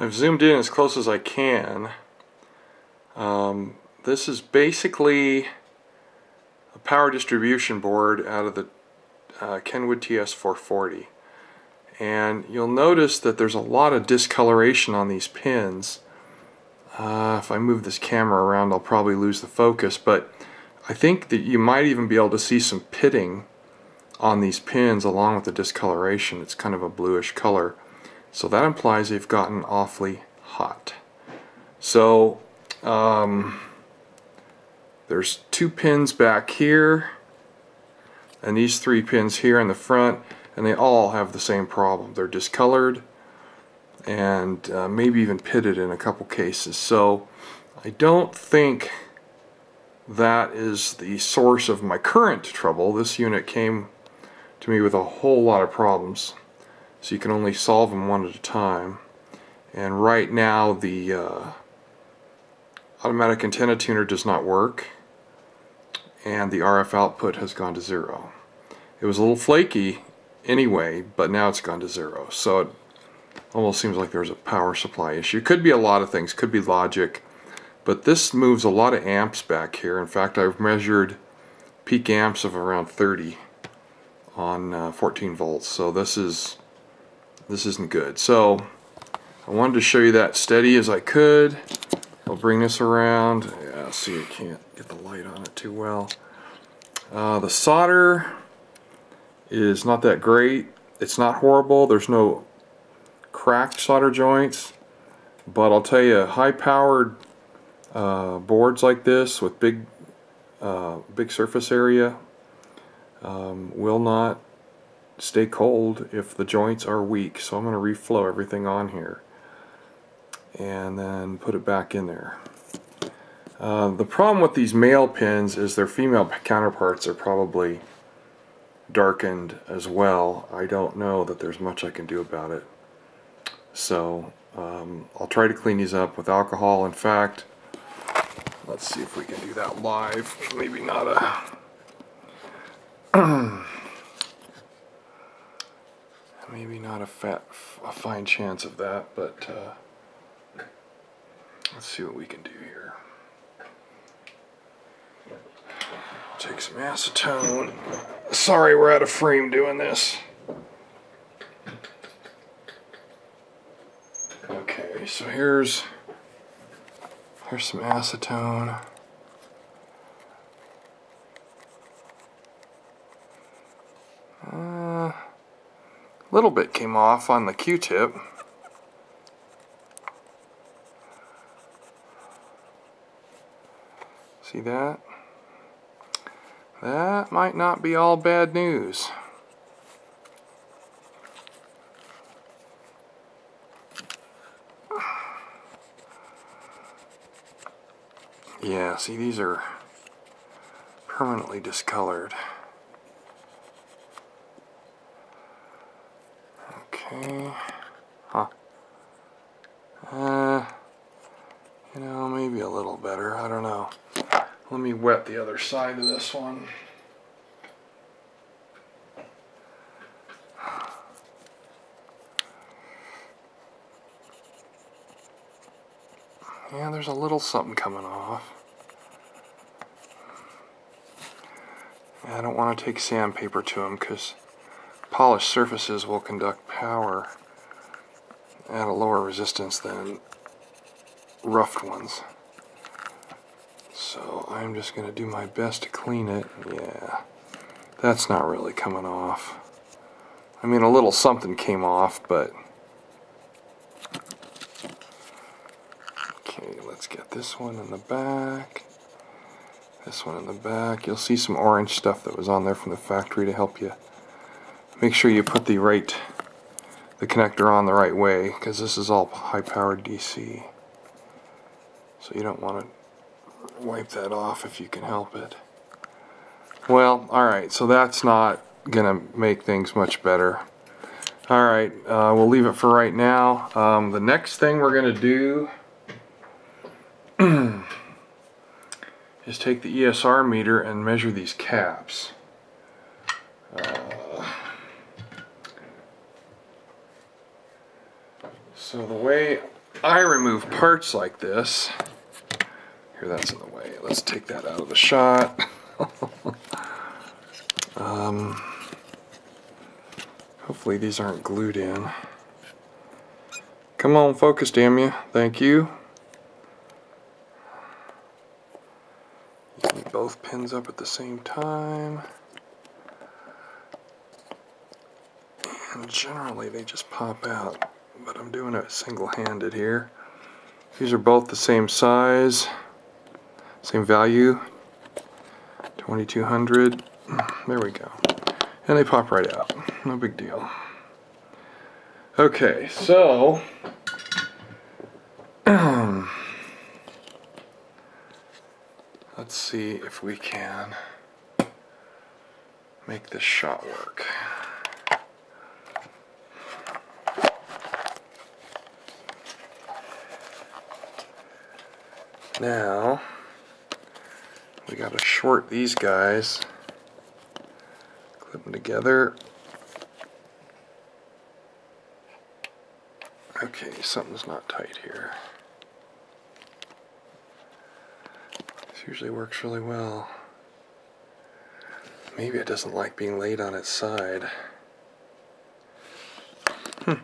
I've zoomed in as close as I can. Um, this is basically a power distribution board out of the uh, Kenwood TS440 and you'll notice that there's a lot of discoloration on these pins. Uh, if I move this camera around I'll probably lose the focus but I think that you might even be able to see some pitting on these pins along with the discoloration. It's kind of a bluish color so that implies they've gotten awfully hot so um, there's two pins back here and these three pins here in the front and they all have the same problem. They're discolored and uh, maybe even pitted in a couple cases. So I don't think that is the source of my current trouble. This unit came to me with a whole lot of problems. So you can only solve them one at a time. And right now the uh, automatic antenna tuner does not work and the RF output has gone to zero. It was a little flaky anyway, but now it's gone to zero. So it almost seems like there's a power supply issue. Could be a lot of things, could be logic, but this moves a lot of amps back here. In fact, I've measured peak amps of around 30 on uh, 14 volts. So this is this isn't good. So I wanted to show you that steady as I could. I'll bring this around. Yeah, see, I can't get the light on it too well. Uh, the solder is not that great. It's not horrible. There's no cracked solder joints. But I'll tell you, high-powered uh, boards like this with big, uh, big surface area um, will not stay cold if the joints are weak. So I'm going to reflow everything on here and then put it back in there. Uh, the problem with these male pins is their female counterparts are probably darkened as well. I don't know that there's much I can do about it. So um, I'll try to clean these up with alcohol. In fact, let's see if we can do that live. Maybe not a maybe not a fat a fine chance of that, but uh, let's see what we can do here. Take some acetone. Sorry we're out of frame doing this. Okay, so here's here's some acetone. Uh, little bit came off on the Q-tip. See that? That might not be all bad news. Yeah, see these are permanently discolored. Huh. Uh, you know, maybe a little better. I don't know. Let me wet the other side of this one. Yeah, there's a little something coming off. I don't want to take sandpaper to them because polished surfaces will conduct power at a lower resistance than roughed ones. So I'm just going to do my best to clean it. Yeah, that's not really coming off. I mean, a little something came off, but... Okay, let's get this one in the back. This one in the back. You'll see some orange stuff that was on there from the factory to help you. Make sure you put the right, the connector on the right way, because this is all high-powered DC. So you don't want to wipe that off if you can help it. Well, alright, so that's not to make things much better. Alright, uh, we'll leave it for right now. Um, the next thing we're to do is take the ESR meter and measure these caps. Uh, so the way I parts like this, here that's in the way, let's take that out of the shot. um, hopefully these aren't glued in. Come on, focus, damn you. Thank you. Need both pins up at the same time. And generally they just pop out, but I'm doing it single-handed here. These are both the same size, same value, 2200. There we go. And they pop right out. No big deal. Okay, so let's see if we can make this shot work. Now, we got to short these guys, clip them together, Okay, something's not tight here. This usually works really well. Maybe it doesn't like being laid on its side. Hmm.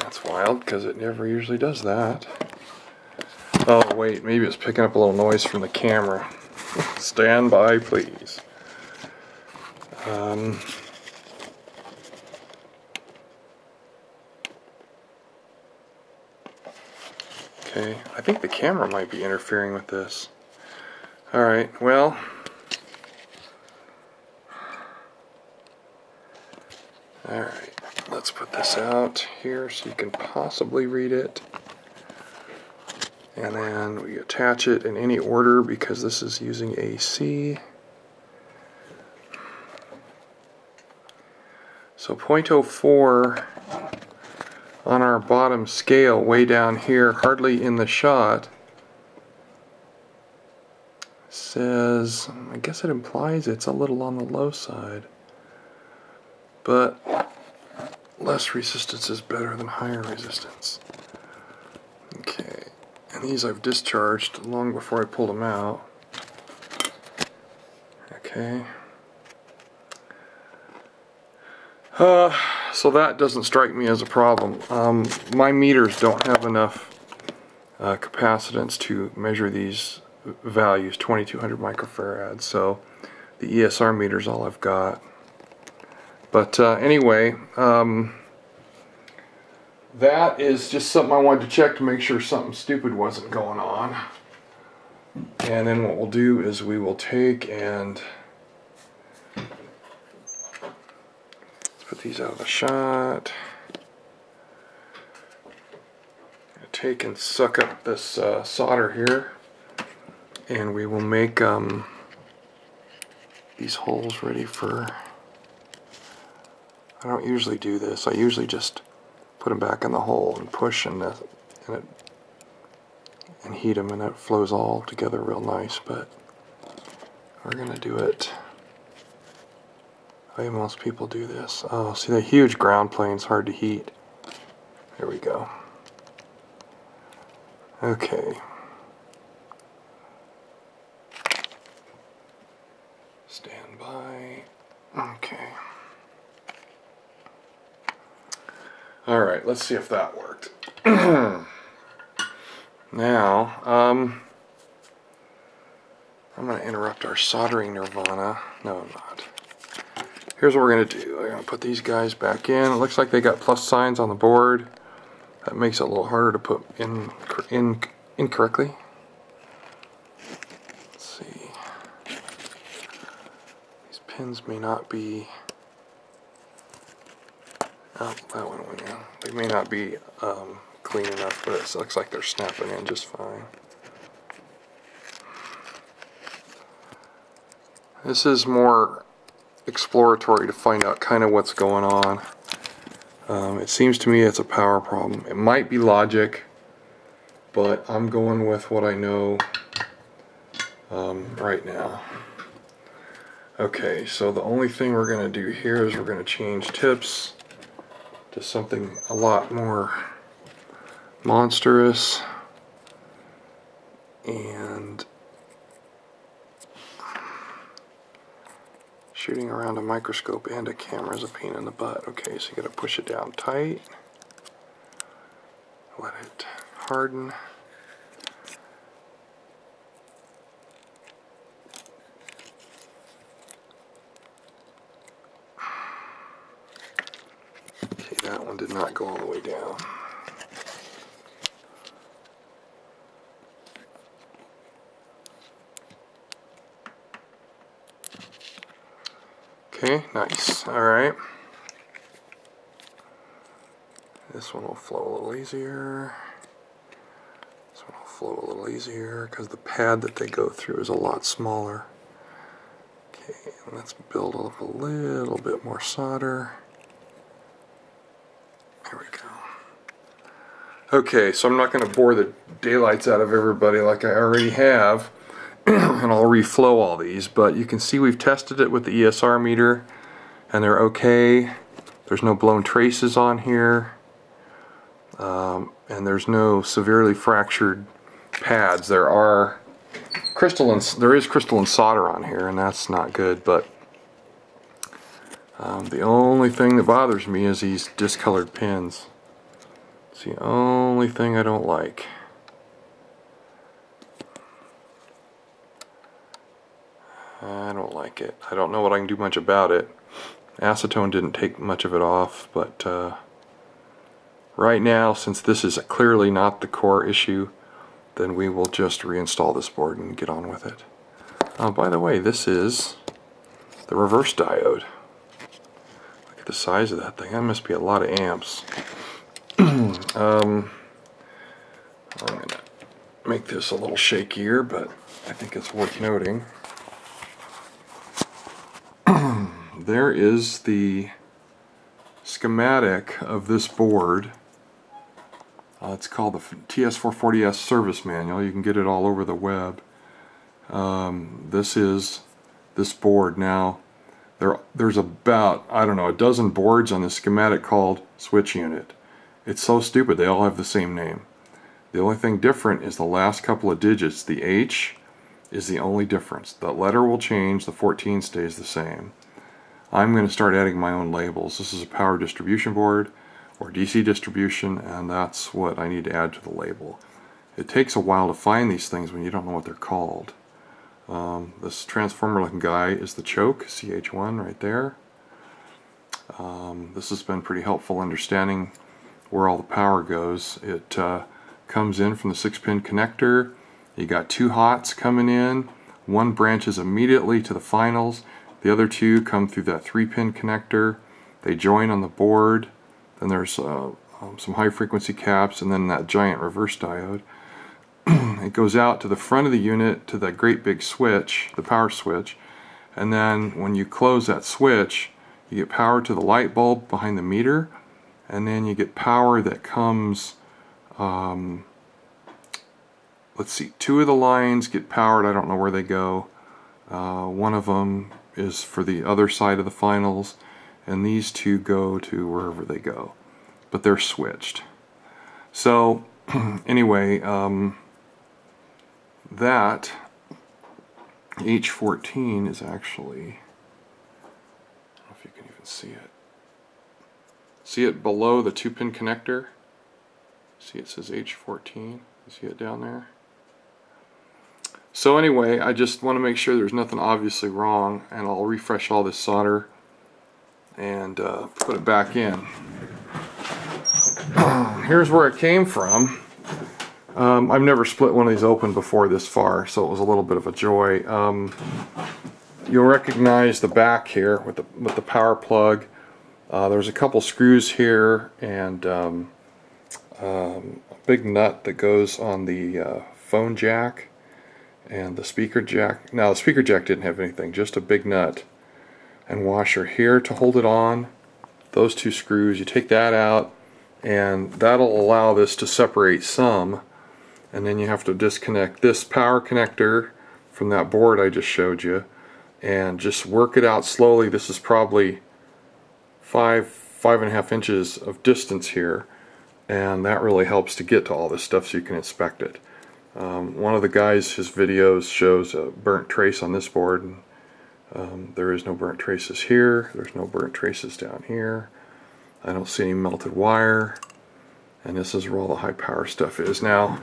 That's wild, because it never usually does that. Oh, wait, maybe it's picking up a little noise from the camera. Stand by, please. Um, Okay, I think the camera might be interfering with this. Alright, well... Alright, let's put this out here so you can possibly read it. And then we attach it in any order because this is using AC. So 0.04 on our bottom scale way down here, hardly in the shot, says, I guess it implies it's a little on the low side, but less resistance is better than higher resistance. These I've discharged long before I pulled them out. Okay. Uh, so that doesn't strike me as a problem. Um, my meters don't have enough uh, capacitance to measure these values, 2200 microfarads, so the ESR meter is all I've got. But uh, anyway, um, that is just something I wanted to check to make sure something stupid wasn't going on. And then what we'll do is we will take and put these out of the shot. Take and suck up this uh, solder here and we will make um, these holes ready for I don't usually do this I usually just put them back in the hole and push and, uh, and, it, and heat them and it flows all together real nice but we're gonna do it way most people do this. Oh, see the huge ground plane's hard to heat. There we go. Okay. Stand by. Okay. Alright, let's see if that worked. now, um, I'm going to interrupt our soldering nirvana. No, I'm not. Here's what we're going to do. I'm going to put these guys back in. It looks like they got plus signs on the board. That makes it a little harder to put in, in incorrectly. Let's see. These pins may not be... That one went in. They may not be um, clean enough, but it looks like they're snapping in just fine. This is more exploratory to find out kind of what's going on. Um, it seems to me it's a power problem. It might be logic, but I'm going with what I know um, right now. Okay, so the only thing we're going to do here is we're going to change tips to something a lot more monstrous and shooting around a microscope and a camera is a pain in the butt. Okay, so you gotta push it down tight, let it harden. Okay, that one did not go all the way down. Okay, nice. Alright. This one will flow a little easier. This one will flow a little easier because the pad that they go through is a lot smaller. Okay, let's build up a little bit more solder. There we go. Okay, so I'm not going to bore the daylights out of everybody like I already have. and I'll reflow all these, but you can see we've tested it with the ESR meter and they're okay. There's no blown traces on here. Um, and there's no severely fractured pads. There are crystalline, there is crystalline solder on here and that's not good, but um, the only thing that bothers me is these discolored pins. It's the only thing I don't like. I don't like it. I don't know what I can do much about it. Acetone didn't take much of it off, but uh, right now, since this is clearly not the core issue, then we will just reinstall this board and get on with it. Uh, by the way, this is the reverse diode. Look at the size of that thing. That must be a lot of amps. Um, I'm going to make this a little shakier, but I think it's worth noting. there is the schematic of this board. Uh, it's called the TS440S Service Manual. You can get it all over the web. Um, this is this board. Now, there, there's about, I don't know, a dozen boards on this schematic called switch unit. It's so stupid, they all have the same name. The only thing different is the last couple of digits. The H is the only difference. The letter will change, the 14 stays the same. I'm going to start adding my own labels. This is a power distribution board or DC distribution and that's what I need to add to the label. It takes a while to find these things when you don't know what they're called. Um, this transformer looking guy is the choke, CH1 right there. Um, this has been pretty helpful understanding where all the power goes. It uh, comes in from the 6 pin connector. You got two hots coming in. One branches immediately to the finals the other two come through that 3-pin connector. They join on the board. Then there's uh, um, some high frequency caps and then that giant reverse diode. it goes out to the front of the unit to that great big switch, the power switch. And then when you close that switch, you get power to the light bulb behind the meter. And then you get power that comes, um, let's see, two of the lines get powered. I don't know where they go. Uh, one of them is for the other side of the finals and these two go to wherever they go but they're switched so anyway um, that H14 is actually I don't know if you can even see it see it below the two pin connector see it says H14 you see it down there so anyway, I just want to make sure there's nothing obviously wrong and I'll refresh all this solder and uh, put it back in. Here's where it came from. Um, I've never split one of these open before this far, so it was a little bit of a joy. Um, you'll recognize the back here with the, with the power plug. Uh, there's a couple screws here and um, um a big nut that goes on the uh, phone jack and the speaker jack. Now the speaker jack didn't have anything, just a big nut and washer here to hold it on. Those two screws, you take that out and that'll allow this to separate some and then you have to disconnect this power connector from that board I just showed you and just work it out slowly. This is probably five five and a half inches of distance here and that really helps to get to all this stuff so you can inspect it. Um, one of the guys, his videos shows a burnt trace on this board. Um, there is no burnt traces here. There's no burnt traces down here. I don't see any melted wire. And this is where all the high power stuff is. Now,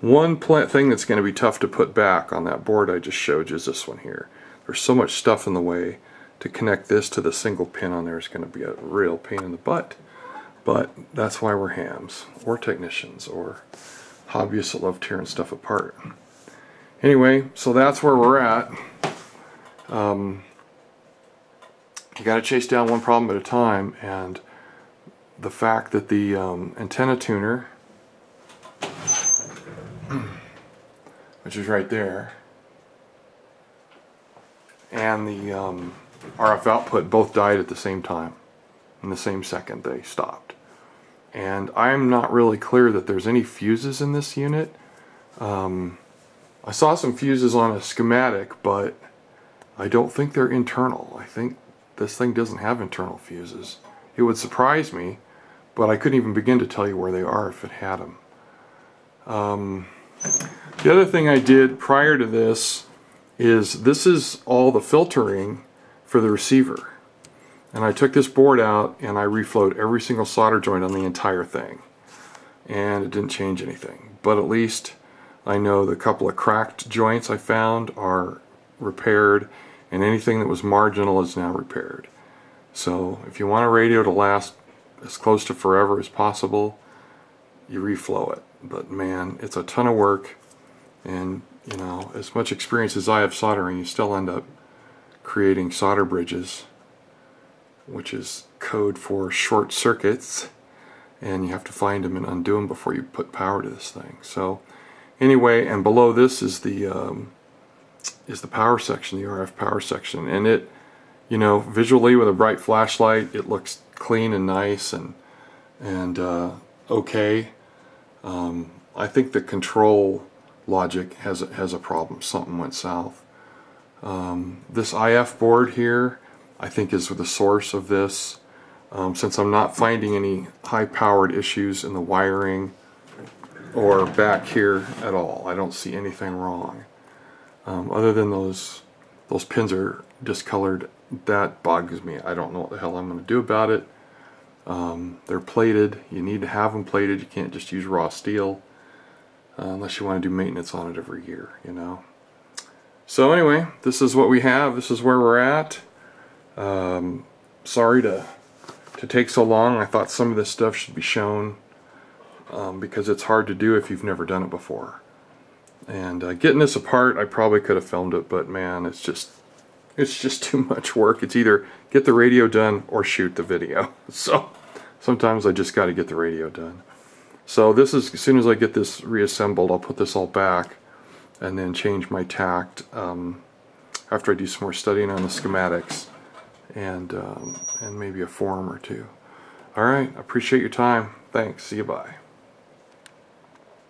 one plant thing that's going to be tough to put back on that board I just showed you is this one here. There's so much stuff in the way to connect this to the single pin on there is going to be a real pain in the butt. But that's why we're hams, or technicians, or hobbyists that love tearing stuff apart. Anyway, so that's where we're at. Um, you got to chase down one problem at a time, and the fact that the um, antenna tuner, which is right there, and the um, RF output both died at the same time. In the same second they stopped. And I'm not really clear that there's any fuses in this unit. Um, I saw some fuses on a schematic, but I don't think they're internal. I think this thing doesn't have internal fuses. It would surprise me, but I couldn't even begin to tell you where they are if it had them. Um, the other thing I did prior to this is this is all the filtering for the receiver. And I took this board out and I reflowed every single solder joint on the entire thing. And it didn't change anything. But at least I know the couple of cracked joints I found are repaired and anything that was marginal is now repaired. So if you want a radio to last as close to forever as possible, you reflow it. But man, it's a ton of work and you know, as much experience as I have soldering, you still end up creating solder bridges, which is code for short circuits, and you have to find them and undo them before you put power to this thing. So anyway, and below this is the um, is the power section, the RF power section, and it, you know, visually with a bright flashlight, it looks clean and nice and and uh, okay. Um, I think the control logic has a, has a problem. Something went south. Um, this IF board here, I think is the source of this. Um, since I'm not finding any high-powered issues in the wiring or back here at all. I don't see anything wrong. Um, other than those those pins are discolored, that bugs me. I don't know what the hell I'm going to do about it. Um, they're plated. You need to have them plated. You can't just use raw steel uh, unless you want to do maintenance on it every year, you know. So anyway, this is what we have. This is where we're at. Um, sorry to to take so long. I thought some of this stuff should be shown um, because it's hard to do if you've never done it before. And uh, getting this apart, I probably could have filmed it, but man, it's just it's just too much work. It's either get the radio done or shoot the video. So sometimes I just got to get the radio done. So this is as soon as I get this reassembled, I'll put this all back and then change my tact um, after I do some more studying on the schematics and um, and maybe a form or two. All right, appreciate your time. Thanks. See you. Bye.